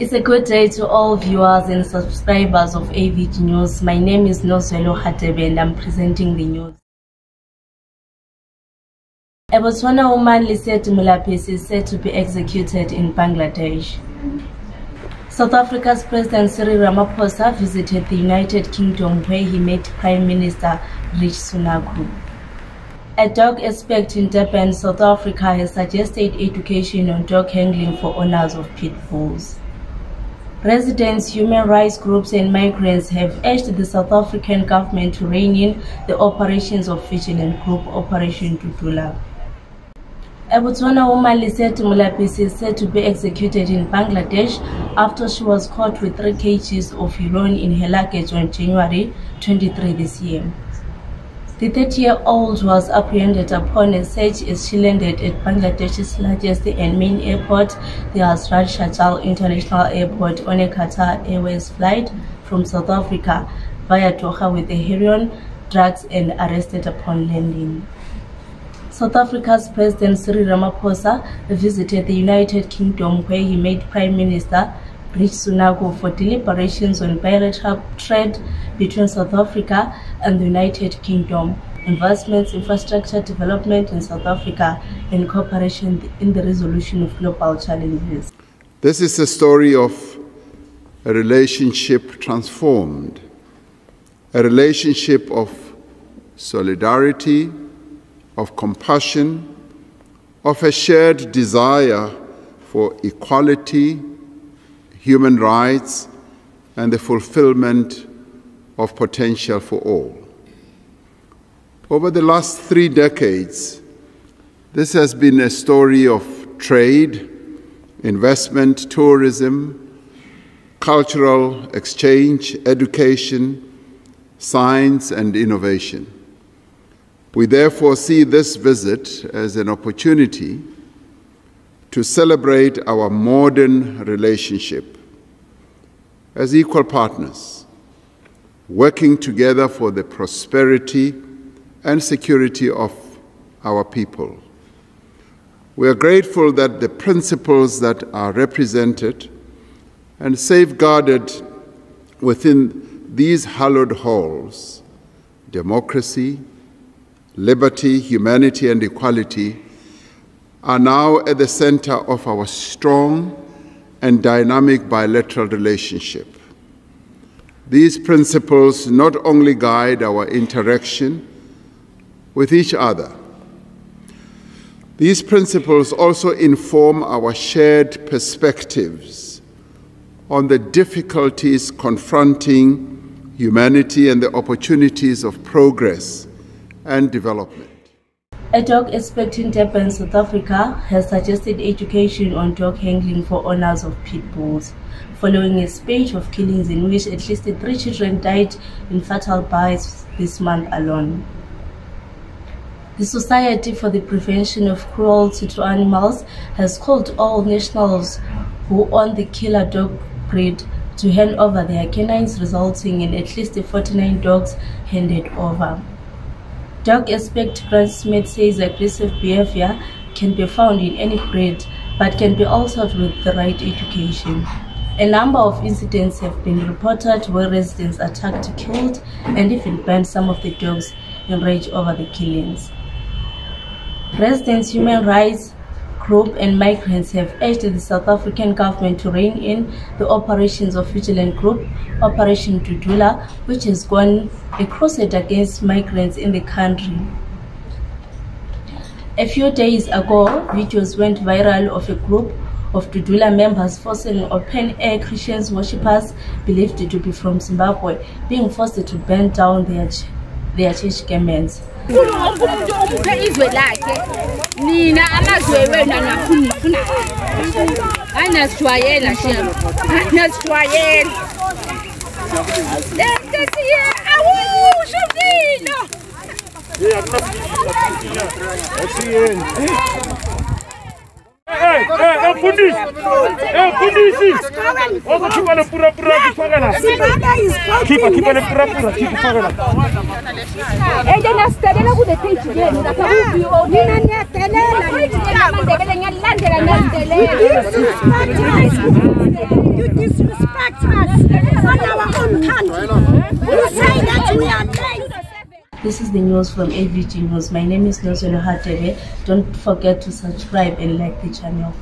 It's a good day to all viewers and subscribers of AVG News. My name is Nozwelo Hatebe and I'm presenting the news. A Botswana woman, Lisette Mulapisi, is said to be executed in Bangladesh. South Africa's President Cyril Ramaphosa visited the United Kingdom where he met Prime Minister Rishi Sunak. A dog expert in Durban, South Africa has suggested education on dog handling for owners of pit bulls. Residents, human rights groups and migrants have urged the South African government to rein in the operations of vigilant group Operation Dudula. A Botswana woman Lisette Mulapisi is said to be executed in Bangladesh after she was caught with 3 kgs of heroin in her luggage on January 23 this year. The 30-year-old was apprehended upon a search as she landed at Bangladesh's largest and main airport, the Hazrat Shahjalal International Airport, on a Qatar Airways flight from South Africa via Doha with the heroin, drugs and arrested upon landing. South Africa's President Cyril Ramaphosa visited the United Kingdom where he met Prime Minister Rishi Sunak for deliberations on bilateral trade between South Africa and the United Kingdom, investments, infrastructure development in South Africa, and cooperation in the resolution of global challenges. This is a story of a relationship transformed, a relationship of solidarity, of compassion, of a shared desire for equality human rights, and the fulfillment of potential for all. Over the last three decades, this has been a story of trade, investment, tourism, cultural exchange, education, science, and innovation. We therefore see this visit as an opportunity to celebrate our modern relationship as equal partners, working together for the prosperity and security of our people. We are grateful that the principles that are represented and safeguarded within these hallowed halls democracy, liberty, humanity, and equality are now at the center of our strong and dynamic bilateral relationship. These principles not only guide our interaction with each other, these principles also inform our shared perspectives on the difficulties confronting humanity and the opportunities of progress and development. A dog expert in Durban, South Africa, has suggested education on dog handling for owners of pit bulls, following a spate of killings in which at least three children died in fatal bites this month alone. The Society for the Prevention of Cruelty to Animals has called all nationals who own the killer dog breed to hand over their canines, resulting in at least 49 dogs handed over. Dog expert Grant Smith says aggressive behavior can be found in any breed but can be altered with the right education. A number of incidents have been reported where residents attacked, killed, and even burned some of the dogs in rage over the killings. Residents' human rights group and migrants have urged the South African government to rein in the operations of vigilant group Operation Dudula, which has gone a crusade against migrants in the country. A few days ago, videos went viral of a group of Dudula members forcing open-air Christian worshippers believed to be from Zimbabwe being forced to burn down their, their church garments. nina amazwi wena nafunifuna anasijwayela shelo anasijwayela na pura pura kifagana. Kipa kipa na pura pura na. Stadela kudetea chigeni, nakabubi onina nyaka. Nina niyadelela amandebele ngiyalandela niyandelela respect us on our own country. You say that we are. This is the news from AVG News. My name is Nelson Hatebe. Don't forget to subscribe and like the channel.